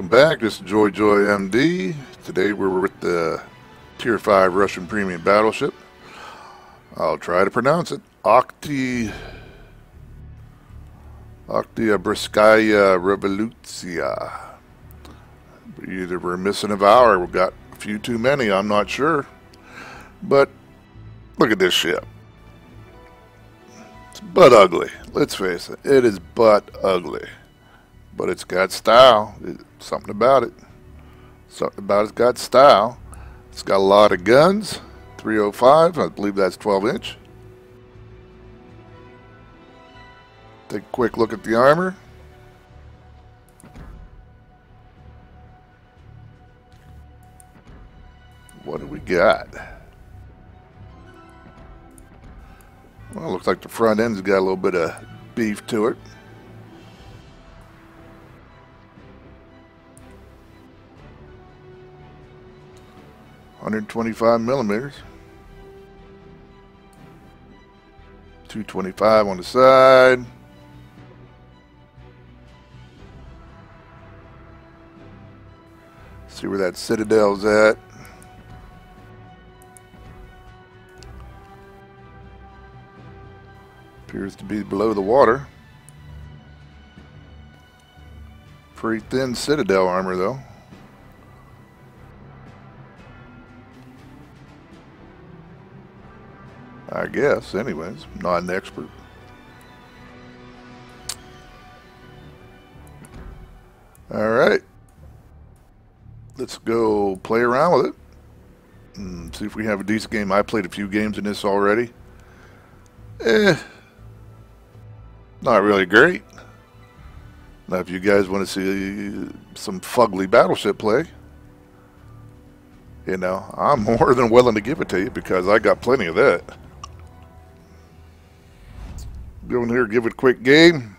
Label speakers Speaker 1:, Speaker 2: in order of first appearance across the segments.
Speaker 1: Welcome back. This is Joy Joy MD. Today we're with the Tier 5 Russian Premium Battleship. I'll try to pronounce it. Okti... Oktyabrskaya Revolutia. Either we're missing a hour, we've got a few too many, I'm not sure. But look at this ship. It's butt ugly. Let's face it, it is butt ugly. But it's got style. something about it. Something about it's got style. It's got a lot of guns. 305. I believe that's 12 inch. Take a quick look at the armor. What do we got? Well, looks like the front end's got a little bit of beef to it. Hundred twenty-five millimeters. Two twenty-five on the side. See where that citadel's at. Appears to be below the water. Pretty thin Citadel armor though. Guess, anyways. Not an expert. Alright. Let's go play around with it. And see if we have a decent game. I played a few games in this already. Eh, not really great. Now, if you guys want to see some fugly battleship play, you know, I'm more than willing to give it to you because I got plenty of that. Go in here, give it a quick game.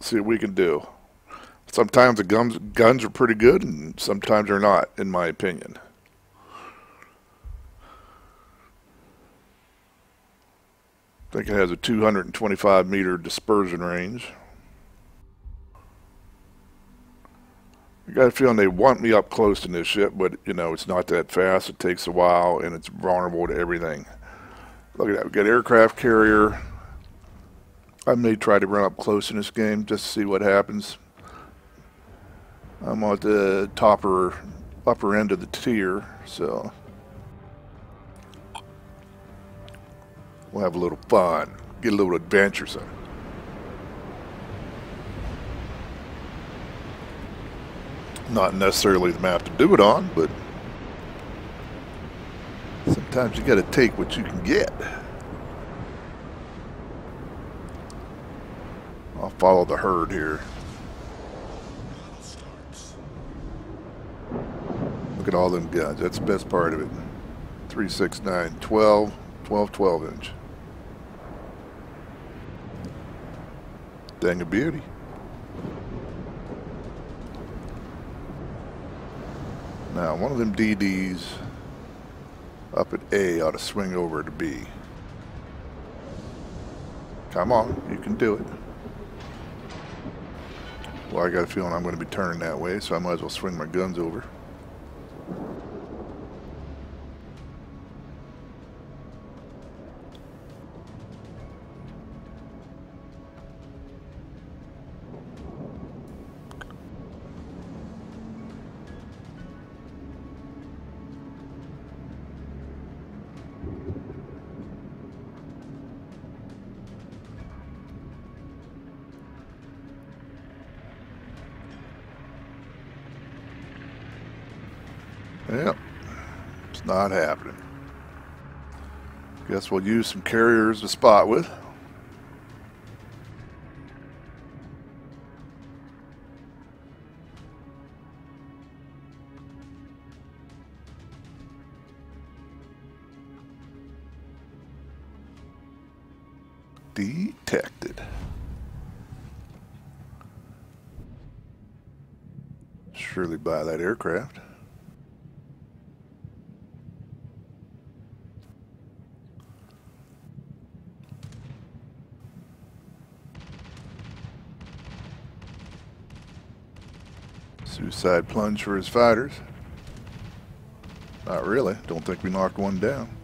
Speaker 1: See what we can do. Sometimes the guns, guns are pretty good, and sometimes they're not, in my opinion. I think it has a 225 meter dispersion range. I got a feeling they want me up close to this ship, but you know, it's not that fast. It takes a while and it's vulnerable to everything. Look at that. We've got aircraft carrier. I may try to run up close in this game just to see what happens. I'm at the topper upper end of the tier, so We'll have a little fun, get a little adventuresome. Not necessarily the map to do it on, but sometimes you got to take what you can get. I'll follow the herd here. Look at all them guns. That's the best part of it. 369, 12, 12, 12 inch. Dang a beauty. Now, one of them DDs up at A ought to swing over to B. Come on, you can do it. Well, I got a feeling I'm going to be turning that way, so I might as well swing my guns over. Yep. It's not happening. Guess we'll use some carriers to spot with. Detected. Surely by that aircraft. Suicide plunge for his fighters. Not really. Don't think we knocked one down.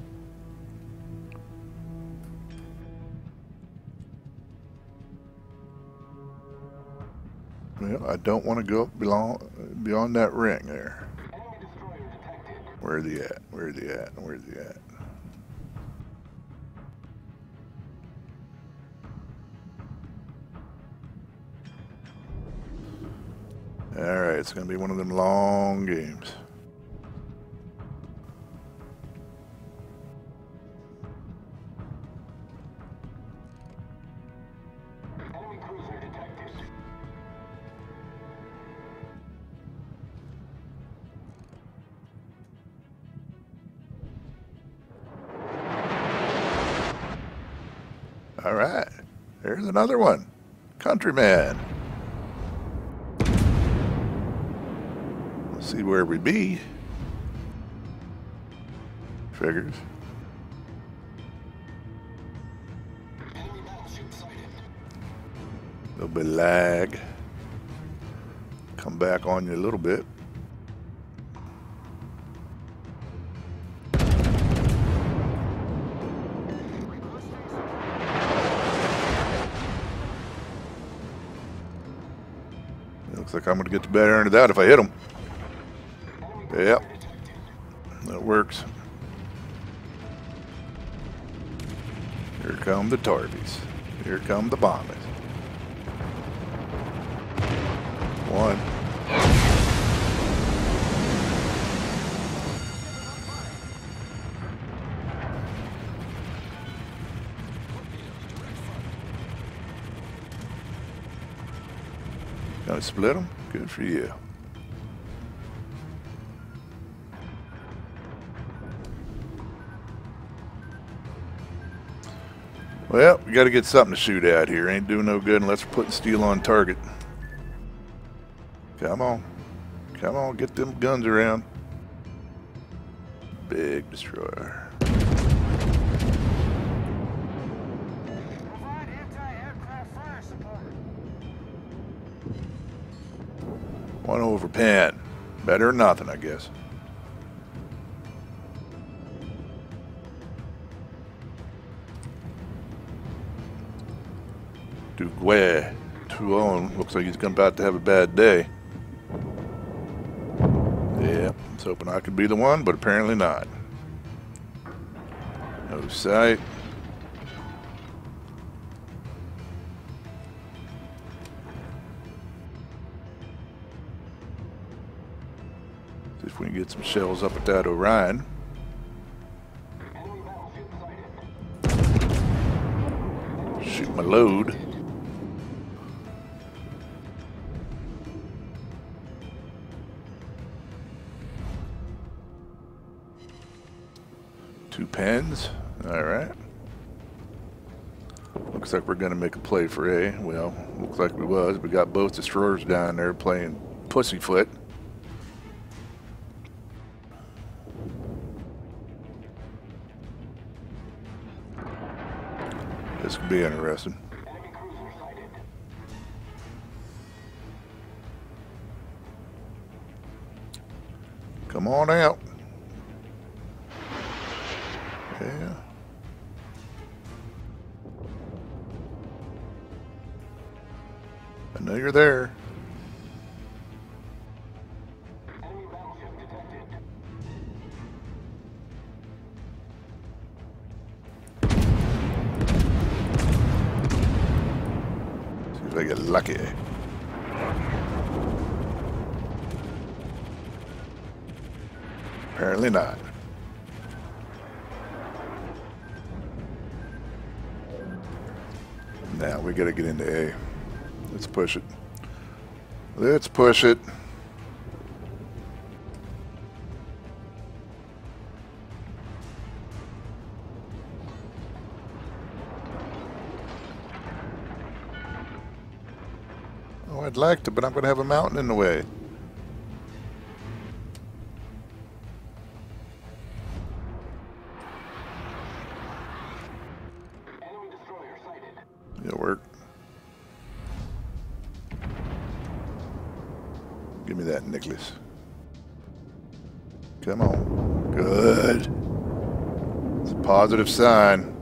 Speaker 1: Well, I don't want to go belong, beyond that ring there. Where's he at? Where's he at? Where's he at? It's going to be one of them long games. All right, Here's another one. Countryman. Let's see where we be. Figures. Little bit lag. Come back on you a little bit. Looks like I'm to get the better end of that if I hit him. Yep. That works. Here come the Tarbies. Here come the Bombers. One. Gonna split them? Good for you. Well, we got to get something to shoot at here. Ain't doing no good unless we're putting steel on target. Come on. Come on, get them guns around. Big destroyer. One over pen. Better than nothing, I guess. Duguay. Trouin looks like he's about to have a bad day. Yeah, I was hoping I could be the one, but apparently not. No sight. See if we can get some shells up at that Orion. Shoot my load. Pens. All right. Looks like we're going to make a play for A. Well, looks like we was. We got both destroyers down there playing pussyfoot. This could be interesting. Come on out. Yeah. I know you're there. I get lucky. Apparently not. Now we gotta get into A. Let's push it. Let's push it. Oh, I'd like to, but I'm gonna have a mountain in the way. It'll work. Give me that, Nicholas. Come on. Good. It's a positive sign.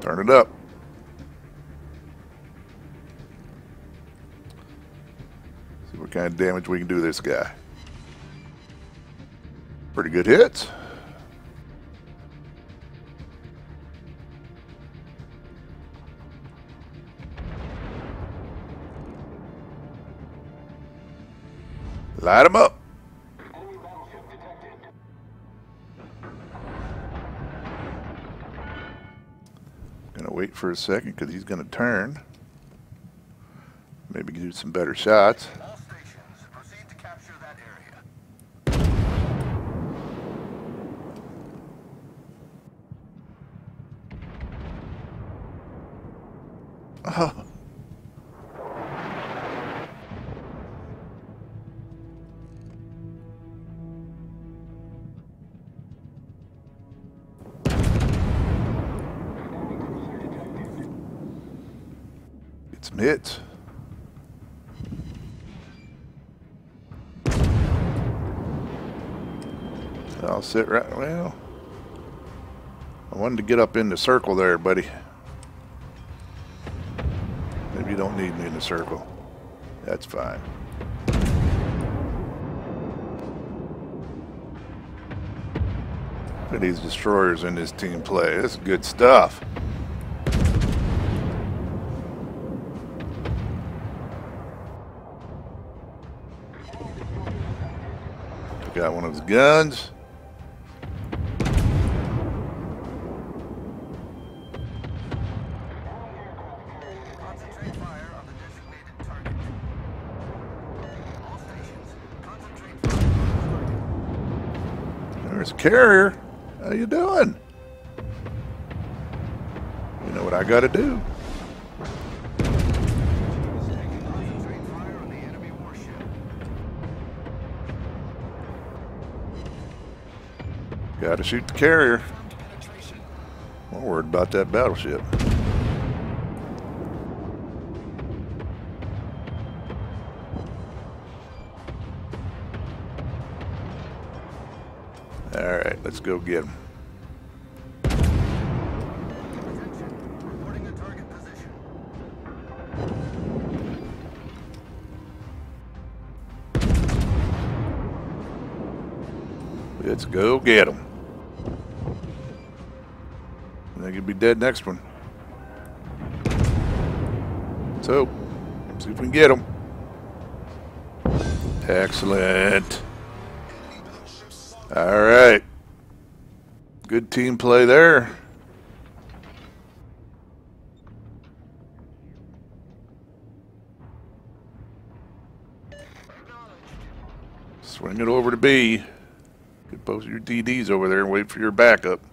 Speaker 1: Turn it up. See what kind of damage we can do this guy. Pretty good hits. Light him up. Gonna wait for a second because he's gonna turn. Maybe do some better shots. Oh. hits. I'll sit right, well, I wanted to get up in the circle there, buddy. Maybe you don't need me in the circle. That's fine. Look at these destroyers in this team play. This is good stuff. Got one of his guns. There's a carrier. How you doing? You know what I got to do. Got to shoot the carrier. I'm worried about that battleship. All right, let's go get him. Let's go get him. Dead next one. So, see if we can get him. Excellent. All right. Good team play there. Swing it over to B. Could post your DDs over there and wait for your backup.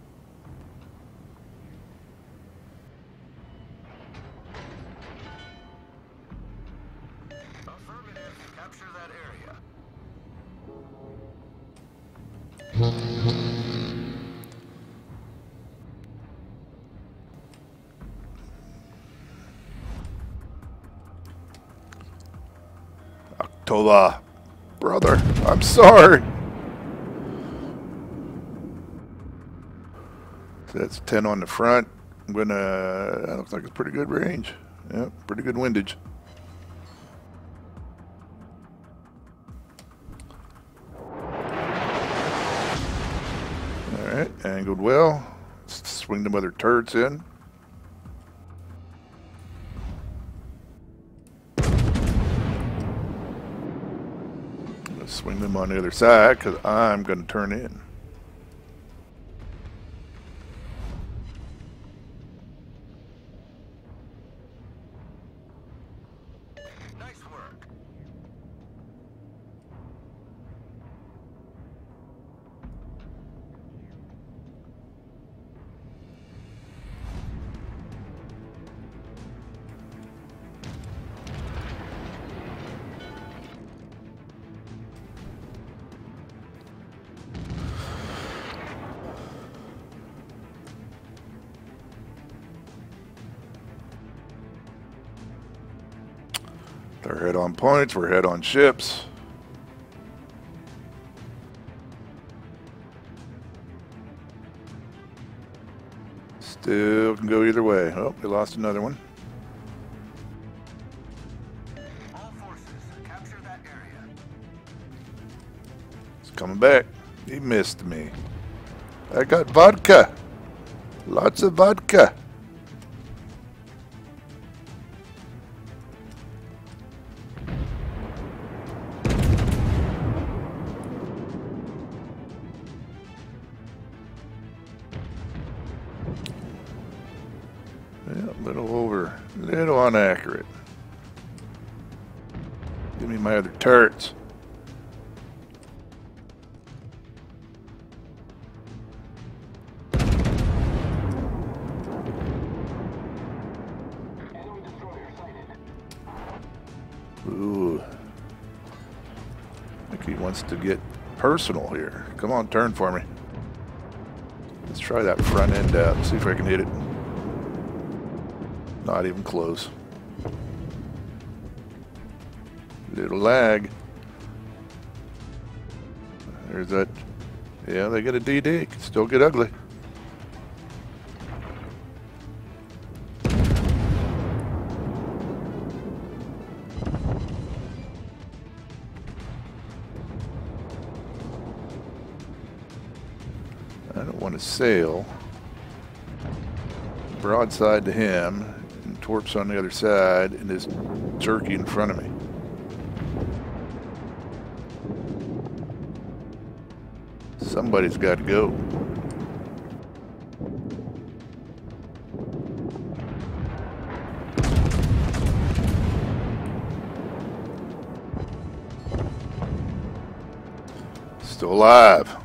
Speaker 1: October. Brother, I'm sorry. So that's 10 on the front. I'm gonna, that looks like it's pretty good range. Yeah, pretty good windage. All right, angled well. Swing them other turrets in. On the other side because I'm going to turn in.
Speaker 2: Nice
Speaker 1: They're head on points, we're head on ships. Still can go either way. Oh, we lost another one.
Speaker 2: All forces, capture that area.
Speaker 1: It's coming back. He missed me. I got vodka. Lots of vodka. Yeah, a little over, a little inaccurate. Give me my other turrets. Ooh. He wants to get personal here. Come on, turn for me. Let's try that front end out. See if I can hit it. Not even close. Little lag. There's that. Yeah, they get a DD. Can still get ugly. I don't want to sail. Broadside to him, torps on the other side, and this turkey in front of me. Somebody's got to go. Still alive.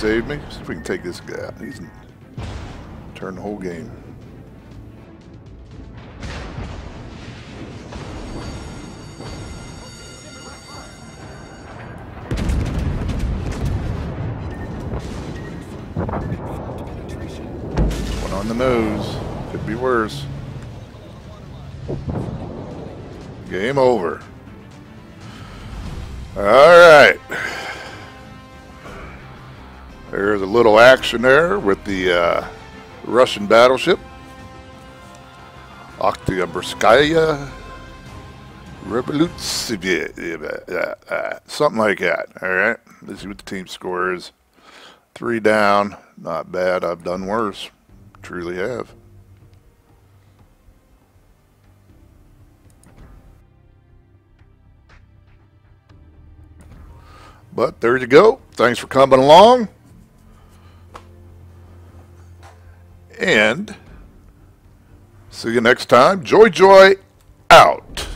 Speaker 1: Saved me. See if we can take this guy. He's turn the whole game. One on the nose. Could be worse. Game over. All right. There's a little action there with the uh, Russian battleship. Oktyabrskaya Revolutsiya. Something like that. All right. Let's see what the team score is. Three down. Not bad. I've done worse. Truly have. But there you go. Thanks for coming along. And see you next time. Joy, joy, out.